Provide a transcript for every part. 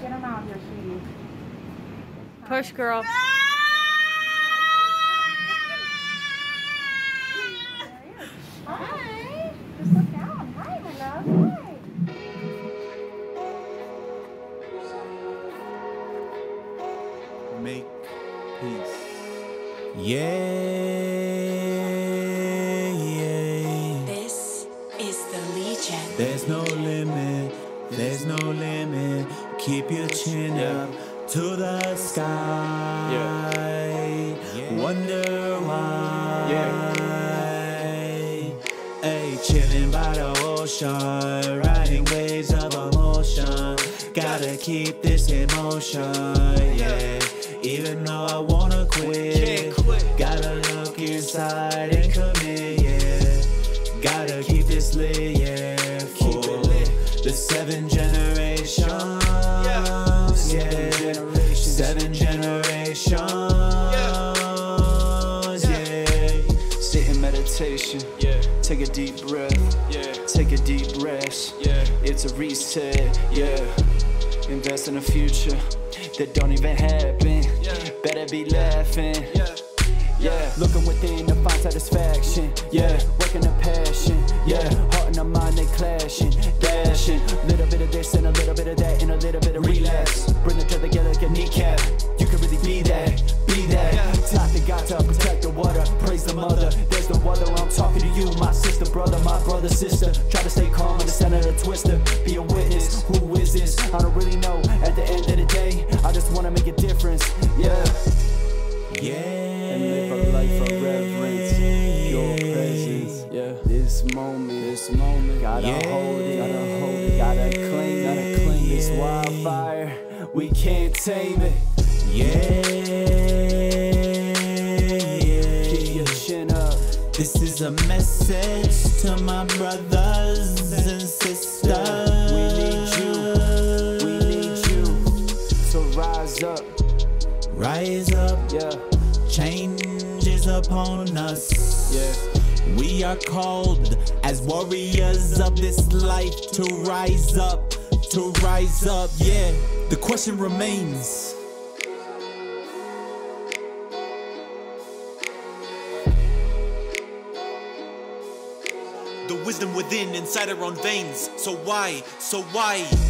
Get him out here, sweetie. Push, girl. Hi. Just look down. Hi, my love. Hi. make peace. Yeah, yeah. This is the Legion. There's no limit, there's no limit. Keep your chin up to the sky. Wonder why. Hey, chilling by the ocean, riding waves of emotion. Gotta keep this emotion. yeah. Even though I wanna quit, gotta look inside and commit, yeah. Gotta keep this lit, yeah. For the seven meditation. Yeah. Take a deep breath. Yeah. Take a deep rest. Yeah. It's a reset. Yeah. Invest in a future that don't even happen. Yeah. Better be laughing. Yeah. Yeah. Looking within to find satisfaction. Yeah. Working a passion. Yeah. Heart and a mind they clashing. Dashing. Little bit of this and a little bit of that and a little bit of relapse. Bring it together like a kneecap. You can really be that. Be that. The God to protect the water. Praise the mother. There's the water. I'm talking to you, my sister, brother, my brother, sister. Try to stay calm in the center of the twister. Be a witness. Who is this? I don't really know. At the end of the day, I just wanna make a difference. Yeah. Yeah. And live a life of reverence. Your presence. Yeah. This moment. This moment. Gotta Yeah. hold it. Gotta hold it. Gotta cling. Gotta cling. This wildfire. We can't tame it. Yeah, This is a message to my brothers and sisters. We need you. We need you to rise up. Rise up, Yeah. change is upon us. Yeah. We are called as warriors of this life to rise up, to rise up. Yeah, the question remains. The wisdom within, inside our own veins. So why? So why?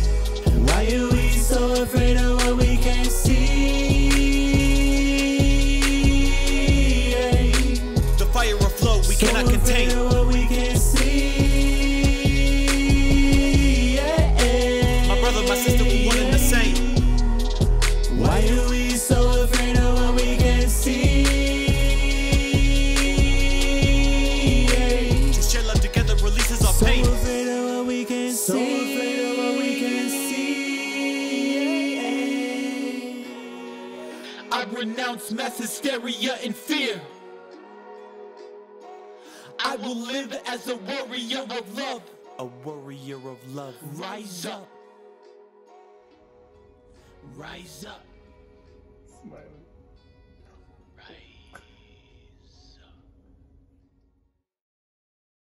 Afraid of what we can't see. I renounce mass hysteria and fear. I will live as a warrior of love. A warrior of love. Rise up. Rise up. Smiling.